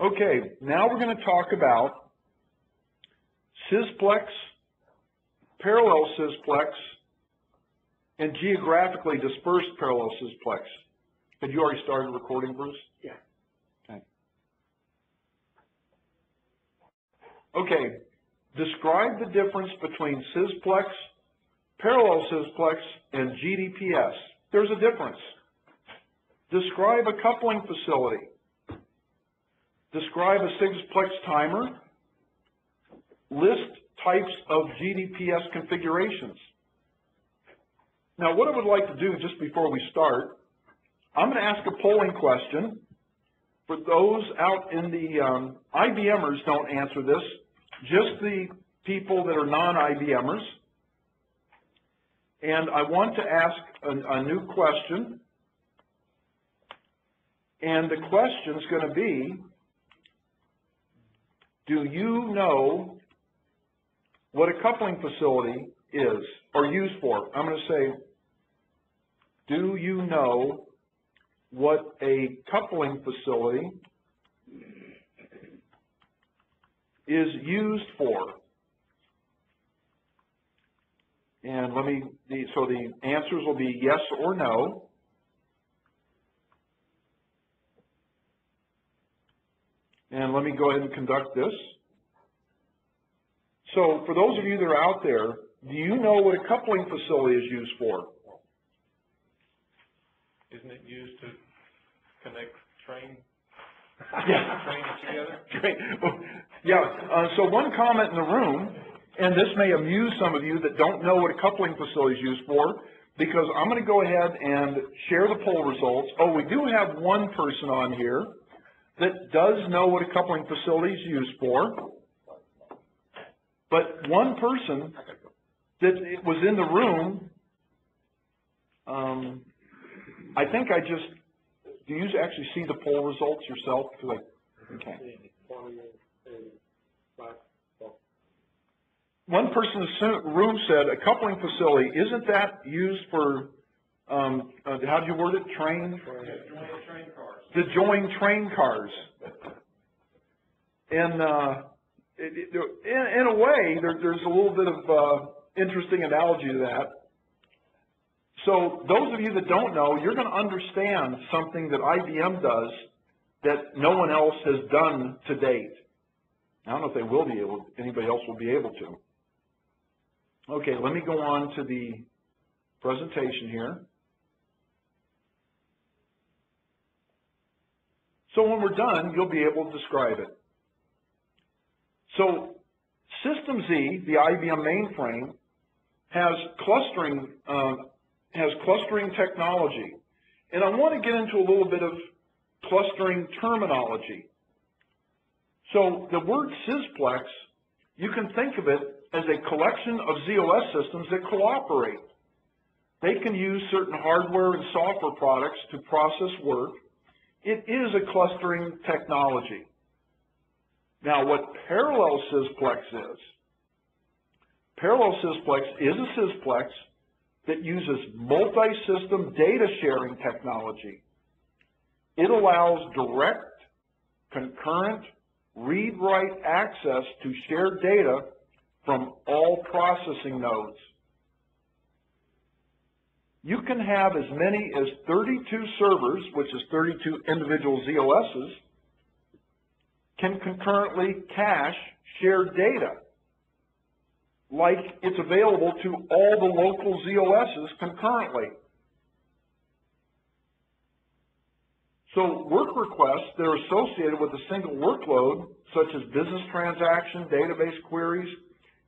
Okay, now we're going to talk about sysplex, parallel sysplex, and geographically dispersed parallel sysplex. Had you already started recording, Bruce? Yeah. Okay. Okay, describe the difference between sysplex, parallel sysplex, and GDPS. There's a difference. Describe a coupling facility. Describe a sysplex timer. List types of GDPS configurations. Now, what I would like to do just before we start, I'm going to ask a polling question. For those out in the um, IBMers don't answer this, just the people that are non-IBMers. And I want to ask a, a new question. And the question is going to be, do you know what a coupling facility is or used for? I'm going to say, do you know what a coupling facility is used for? And let me, the, so the answers will be yes or no. And let me go ahead and conduct this. So for those of you that are out there, do you know what a coupling facility is used for? Isn't it used to connect train, Yeah. trains together? Great. Yeah, uh, so one comment in the room, and this may amuse some of you that don't know what a coupling facility is used for, because I'm going to go ahead and share the poll results. Oh, we do have one person on here that does know what a coupling facility is used for. But one person that was in the room, um, I think I just, do you actually see the poll results yourself? I, okay. One person in the room said, a coupling facility, isn't that used for, um, uh, how'd you word it, train? To join train cars. And, uh, in, in a way, there, there's a little bit of, uh, interesting analogy to that. So those of you that don't know, you're going to understand something that IBM does that no one else has done to date. I don't know if they will be able, anybody else will be able to. Okay, let me go on to the presentation here. So when we're done, you'll be able to describe it. So System Z, the IBM mainframe, has clustering, uh, has clustering technology. And I want to get into a little bit of clustering terminology. So the word sysplex, you can think of it as a collection of ZOS systems that cooperate. They can use certain hardware and software products to process work. It is a clustering technology. Now, what parallel sysplex is, parallel sysplex is a sysplex that uses multi-system data sharing technology. It allows direct, concurrent, read-write access to shared data from all processing nodes. You can have as many as 32 servers, which is 32 individual ZOSs, can concurrently cache shared data like it's available to all the local ZOSs concurrently. So work requests that are associated with a single workload, such as business transaction, database queries,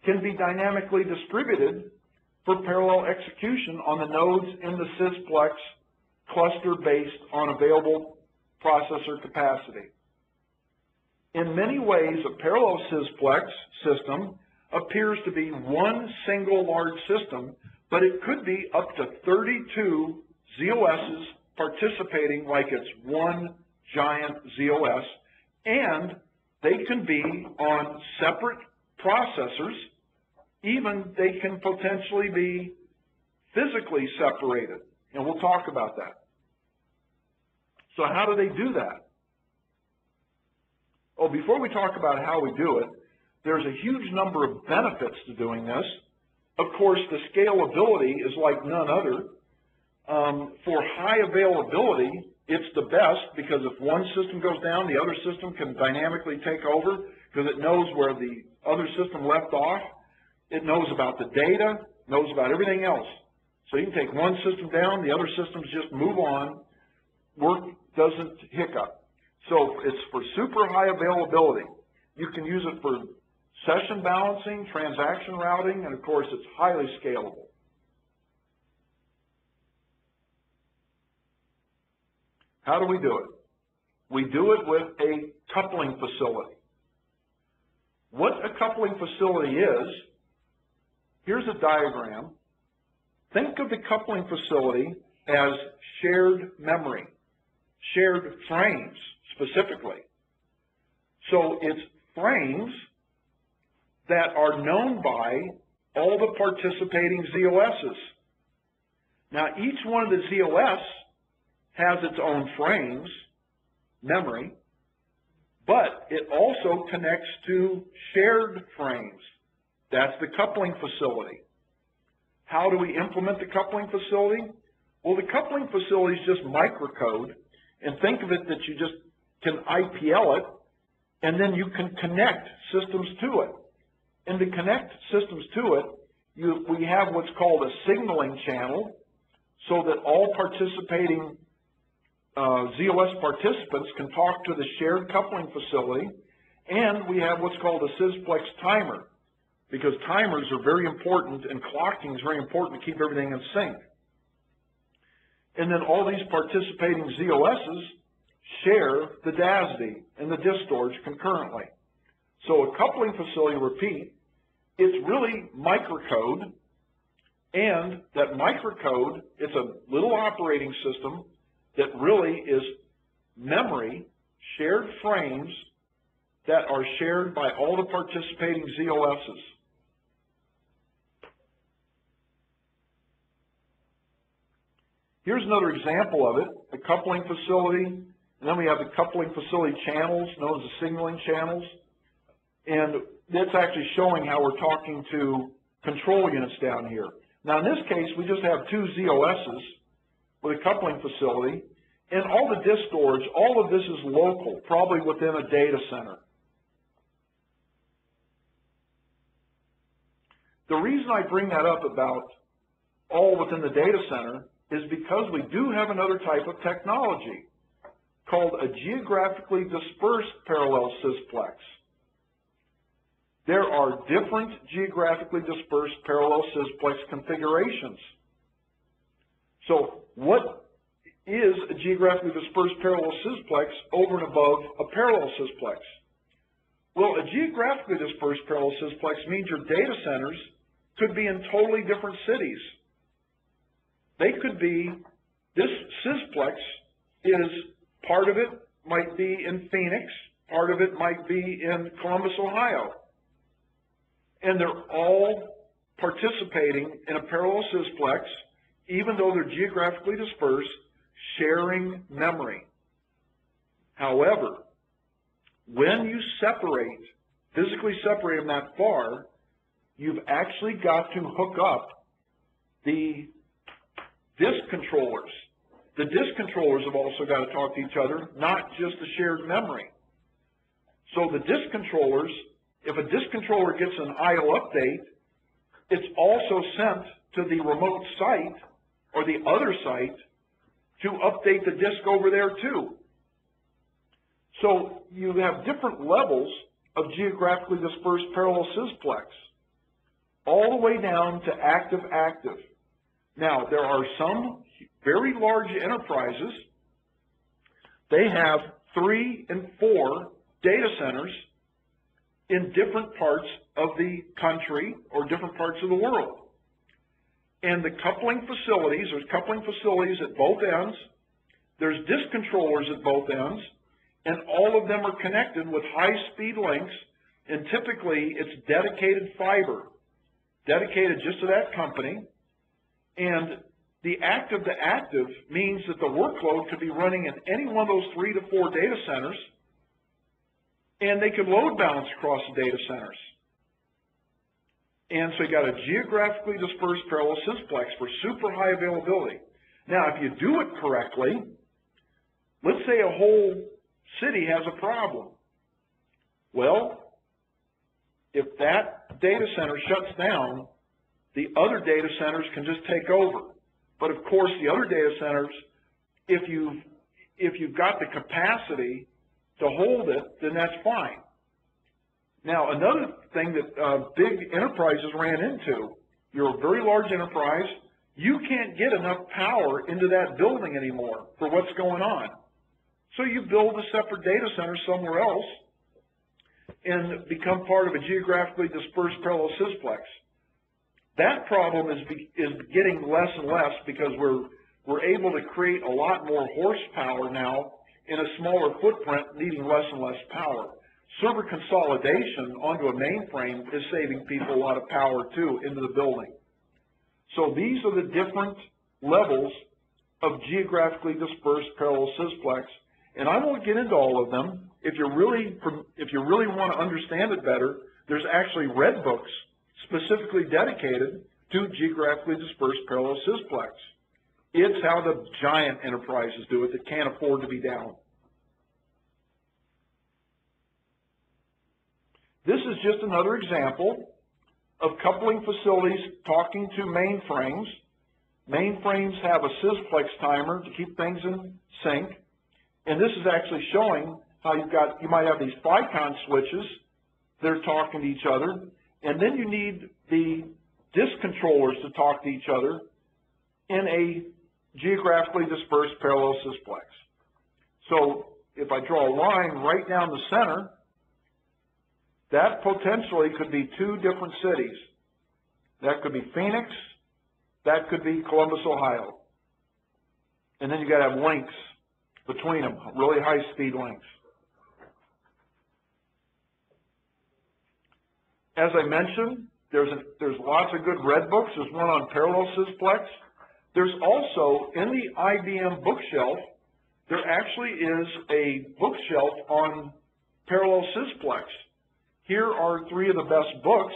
can be dynamically distributed for parallel execution on the nodes in the sysplex cluster based on available processor capacity. In many ways, a parallel sysplex system appears to be one single large system, but it could be up to 32 ZOSs participating like it's one giant ZOS, and they can be on separate processors, even they can potentially be physically separated, and we'll talk about that. So how do they do that? oh, before we talk about how we do it, there's a huge number of benefits to doing this. Of course, the scalability is like none other. Um, for high availability, it's the best because if one system goes down, the other system can dynamically take over because it knows where the other system left off. It knows about the data, knows about everything else. So you can take one system down, the other systems just move on. Work doesn't hiccup. So it's for super high availability. You can use it for session balancing, transaction routing, and of course it's highly scalable. How do we do it? We do it with a coupling facility. What a coupling facility is, here's a diagram. Think of the coupling facility as shared memory, shared frames specifically. So it's frames that are known by all the participating ZOSs. Now each one of the ZOS has its own frames, memory, but it also connects to shared frames. That's the coupling facility. How do we implement the coupling facility? Well, the coupling facility is just microcode, and think of it that you just can IPL it, and then you can connect systems to it. And to connect systems to it, you, we have what's called a signaling channel, so that all participating uh, ZOS participants can talk to the shared coupling facility, and we have what's called a Sysplex timer, because timers are very important and clocking is very important to keep everything in sync. And then all these participating ZOSs share the DASD and the disk storage concurrently. So a coupling facility, repeat, it's really microcode, and that microcode, it's a little operating system that really is memory, shared frames that are shared by all the participating ZOSs. Here's another example of it, a coupling facility, and then we have the coupling facility channels, known as the signaling channels. And that's actually showing how we're talking to control units down here. Now in this case, we just have two ZOSs with a coupling facility, and all the disk storage, all of this is local, probably within a data center. The reason I bring that up about all within the data center is because we do have another type of technology called a geographically dispersed parallel sysplex. There are different geographically dispersed parallel sysplex configurations. So what is a geographically dispersed parallel sysplex over and above a parallel sysplex? Well, a geographically dispersed parallel sysplex means your data centers could be in totally different cities. They could be, this sysplex is, part of it might be in Phoenix, part of it might be in Columbus, Ohio. And they're all participating in a parallel sysplex, even though they're geographically dispersed, sharing memory. However, when you separate, physically separate them that far, you've actually got to hook up the disk controllers. The disk controllers have also got to talk to each other, not just the shared memory. So the disk controllers, if a disk controller gets an IO update, it's also sent to the remote site or the other site to update the disk over there too. So you have different levels of geographically dispersed parallel sysplex, all the way down to active-active. Now, there are some very large enterprises, they have three and four data centers in different parts of the country or different parts of the world. And the coupling facilities, there's coupling facilities at both ends, there's disk controllers at both ends, and all of them are connected with high-speed links, and typically it's dedicated fiber, dedicated just to that company, and the active to active means that the workload could be running in any one of those three to four data centers, And they could load balance across the data centers. And so you got a geographically dispersed parallel sysplex for super high availability. Now, if you do it correctly, let's say a whole city has a problem. Well, if that data center shuts down, the other data centers can just take over. But of course, the other data centers, if you've, if you've got the capacity to hold it, then that's fine. Now, another thing that uh, big enterprises ran into, you're a very large enterprise, you can't get enough power into that building anymore for what's going on. So you build a separate data center somewhere else and become part of a geographically dispersed parallel sysplex. That problem is, is getting less and less because we're, we're able to create a lot more horsepower now in a smaller footprint, needing less and less power. Server consolidation onto a mainframe is saving people a lot of power too into the building. So these are the different levels of geographically dispersed parallel sysplex, and I won't get into all of them. If you really, if you really want to understand it better, there's actually red books specifically dedicated to geographically dispersed parallel sysplex. It's how the giant enterprises do it that can't afford to be down. This is just another example of coupling facilities talking to mainframes. Mainframes have a sysplex timer to keep things in sync. And this is actually showing how you've got, you might have these FICON switches that are talking to each other. And then you need the disk controllers to talk to each other in a geographically dispersed parallel sysplex. So if I draw a line right down the center, that potentially could be two different cities. That could be Phoenix, that could be Columbus, Ohio. And then you gotta have links between them, really high speed links. As I mentioned, there's, a, there's lots of good red books. There's one on parallel sysplex. There's also, in the IBM bookshelf, there actually is a bookshelf on parallel sysplex. Here are three of the best books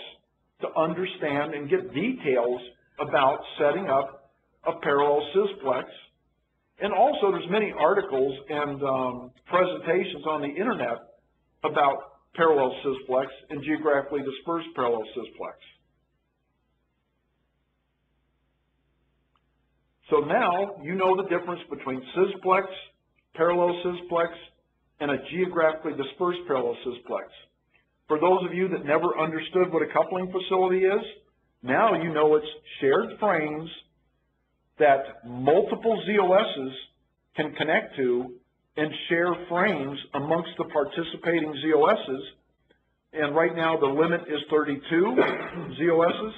to understand and get details about setting up a parallel sysplex. And also there's many articles and um, presentations on the internet about parallel sysplex and geographically dispersed parallel sysplex. So now you know the difference between sysplex, parallel sysplex, and a geographically dispersed parallel sysplex. For those of you that never understood what a coupling facility is, now you know it's shared frames that multiple ZOSs can connect to and share frames amongst the participating ZOSs. And right now the limit is 32 ZOSs.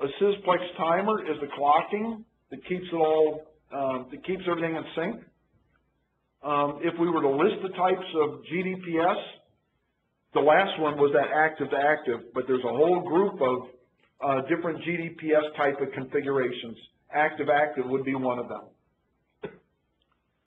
A sysplex timer is the clocking that keeps it all, um, that keeps everything in sync. Um, if we were to list the types of GDPS, the last one was that active to active, but there's a whole group of uh, different GDPS type of configurations. Active active would be one of them.